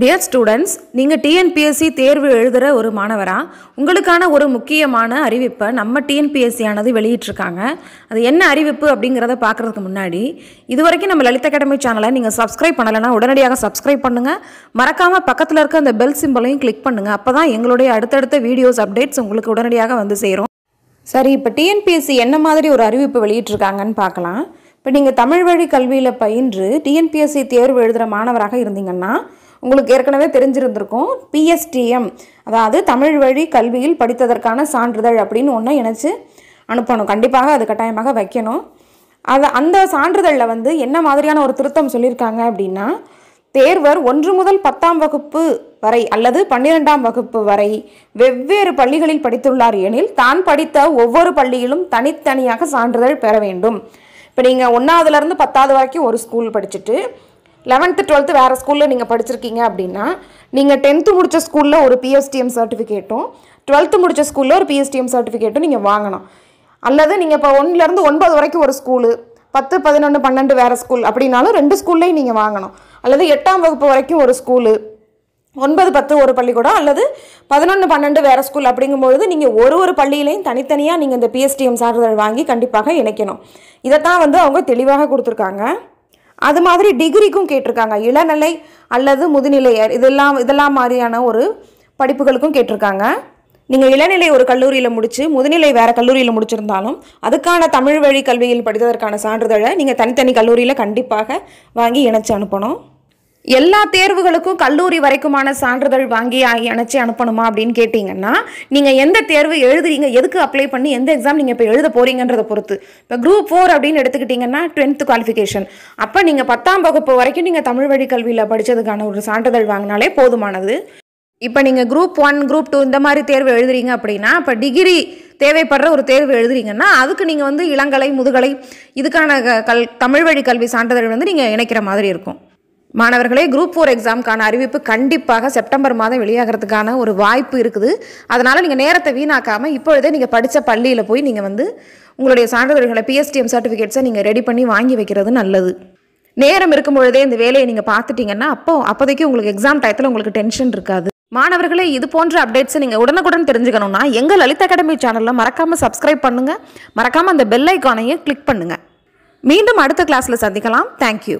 Dear students நீங்கள் TNPSC தேர்வு எழுதுகிற ஒரு மாணவராக உங்களுக்கான ஒரு முக்கியமான அறிவிப்பை நம்ம டிஎன்பிஎஸ்சி ஆனது வெளியிட்டிருக்காங்க. அது என்ன அறிவிப்பு அப்படிங்கிறத பார்க்குறதுக்கு முன்னாடி இது வரைக்கும் நம்ம லலித் அகாடமி சேனலை நீங்கள் சப்ஸ்கிரைப் பண்ணலைன்னா உடனடியாக சப்ஸ்கிரைப் பண்ணுங்கள் மறக்காமல் பக்கத்தில் இருக்க அந்த பெல் சிம்பலையும் கிளிக் பண்ணுங்கள் அப்போ தான் எங்களுடைய அடுத்தடுத்த வீடியோஸ் அப்டேட்ஸ் உங்களுக்கு உடனடியாக வந்து சேரும். சரி இப்போ டிஎன்பிஎஸ்சி என்ன மாதிரி ஒரு அறிவிப்பு வெளியிட்டிருக்காங்கன்னு பார்க்கலாம். இப்போ நீங்கள் தமிழ் வழி கல்வியில் பயின்று டிஎன்பிஎஸ்சி தேர்வு எழுதுகிற மாணவராக இருந்தீங்கன்னா உங்களுக்கு ஏற்கனவே தெரிஞ்சிருந்திருக்கும். பிஎஸ்டிஎம் அதாவது தமிழ் வழி கல்வியில் படித்ததற்கான சான்றிதழ் அப்படின்னு ஒன்று இணைச்சி அனுப்பணும். கண்டிப்பாக அது கட்டாயமாக வைக்கணும். அது அந்த சான்றிதழில் வந்து என்ன மாதிரியான ஒரு திருத்தம் சொல்லியிருக்காங்க அப்படின்னா தேர்வர் ஒன்று முதல் பத்தாம் வகுப்பு வரை அல்லது பன்னிரெண்டாம் வகுப்பு வரை வெவ்வேறு பள்ளிகளில் படித்துள்ளார் எனில் தான் படித்த ஒவ்வொரு பள்ளியிலும் தனித்தனியாக சான்றிதழ் பெற வேண்டும். இப்போ நீங்கள் ஒன்றாவதுலேருந்து பத்தாவது வரைக்கும் ஒரு ஸ்கூல் படிச்சுட்டு லெவன்த்து டுவெல்த்து வேறு ஸ்கூலில் நீங்கள் படிச்சிருக்கீங்க அப்படின்னா நீங்கள் டென்த்து முடித்த ஸ்கூலில் ஒரு பிஎஸ்டிஎம் சர்டிஃபிகேட்டும் டுவெல்த்து முடித்த ஸ்கூலில் ஒரு பிஎஸ்டிஎம் சர்டிஃபிகேட்டும் நீங்கள் வாங்கணும். அல்லது நீங்கள் இப்போ ஒன்றுலேருந்து ஒன்பது வரைக்கும் ஒரு ஸ்கூலு பத்து பதினொன்று பன்னெண்டு வேறு ஸ்கூல் அப்படின்னாலும் ரெண்டு ஸ்கூல்லையும் நீங்கள் வாங்கணும். அல்லது எட்டாம் வகுப்பு வரைக்கும் ஒரு ஸ்கூலு ஒன்பது பத்து ஒரு பள்ளிக்கூடம் அல்லது பதினொன்று பன்னெண்டு வேறு ஸ்கூல் அப்படிங்கும்பொழுது நீங்கள் ஒரு ஒரு பள்ளியிலையும் தனித்தனியாக நீங்கள் இந்த பிஎஸ்டிஎம் சான்றிதழ் வாங்கி கண்டிப்பாக இணைக்கணும். இதைத்தான் வந்து அவங்க தெளிவாக கொடுத்துருக்காங்க. அது மாதிரி டிகிரிக்கும் கேட்டிருக்காங்க. இளநிலை அல்லது முதுநிலை இதெல்லாம் இதெல்லாம் மாதிரியான ஒரு படிப்புகளுக்கும் கேட்டிருக்காங்க. நீங்கள் இளநிலை ஒரு கல்லூரியில் முடித்து முதுநிலை வேறு கல்லூரியில் முடிச்சிருந்தாலும் அதுக்கான தமிழ் வழி கல்வியில் படித்ததற்கான சான்றிதழை நீங்கள் தனித்தனி கல்லூரியில் கண்டிப்பாக வாங்கி இணைச்சி அனுப்பணும். எல்லா தேர்வுகளுக்கும் கல்லூரி வரைக்குமான சான்றிதழ் வாங்கி அணைச்சி அனுப்பணுமா அப்படின்னு கேட்டிங்கன்னா நீங்கள் எந்த தேர்வு எழுதுறீங்க எதுக்கு அப்ளை பண்ணி எந்த எக்ஸாம் நீங்கள் இப்போ எழுத போகிறீங்கன்றதை பொறுத்து. இப்போ குரூப் ஃபோர் அப்படின்னு எடுத்துக்கிட்டிங்கன்னா டுவென்த்து குவாலிஃபிகேஷன் அப்போ நீங்கள் பத்தாம் வகுப்பு வரைக்கும் நீங்கள் தமிழ் வழி கல்வியில் படித்ததுக்கான ஒரு சான்றிதழ் வாங்கினாலே போதுமானது. இப்போ நீங்கள் குரூப் ஒன் குரூப் டூ இந்த மாதிரி தேர்வு எழுதுறீங்க அப்படின்னா இப்போ டிகிரி தேவைப்படுற ஒரு தேர்வு எழுதுறீங்கன்னா அதுக்கு நீங்கள் வந்து இளங்கலை முதுகலை இதுக்கான க- கல் தமிழ் வழி கல்வி சான்றிதழ் வந்து நீங்கள் இணைக்கிற மாதிரி இருக்கும். மாணவர்களே குரூப் ஃபோர் எக்ஸாமுக்கான அறிவிப்பு கண்டிப்பாக செப்டம்பர் மாதம் வெளியாகிறதுக்கான ஒரு வாய்ப்பு இருக்குது. அதனால் நீங்கள் நேரத்தை வீணாக்காமல் இப்பொழுதே நீங்கள் படித்த பள்ளியில் போய் நீங்கள் வந்து உங்களுடைய சான்றிதழ்களை பிஎஸ்டிஎம் சர்டிஃபிகேட்ஸை நீங்கள் ரெடி பண்ணி வாங்கி வைக்கிறது நல்லது. நேரம் இருக்கும் பொழுதே இந்த வேலையை நீங்கள் பார்த்துட்டீங்கன்னா அப்போ அப்போதைக்கு உங்களுக்கு எக்ஸாம் டயத்தில் உங்களுக்கு டென்ஷன் இருக்காது. மாணவர்களே இது போன்ற அப்டேட்ஸை நீங்கள் உடனுக்குடன் தெரிஞ்சுக்கணும்னா எங்கள் லலித் அகாடமி சேனலில் மறக்காமல் சப்ஸ்கிரைப் பண்ணுங்கள் மறக்காமல் அந்த பெல் ஐக்கானையும் கிளிக் பண்ணுங்கள் மீண்டும் அடுத்த கிளாஸில் சந்திக்கலாம். தேங்க்யூ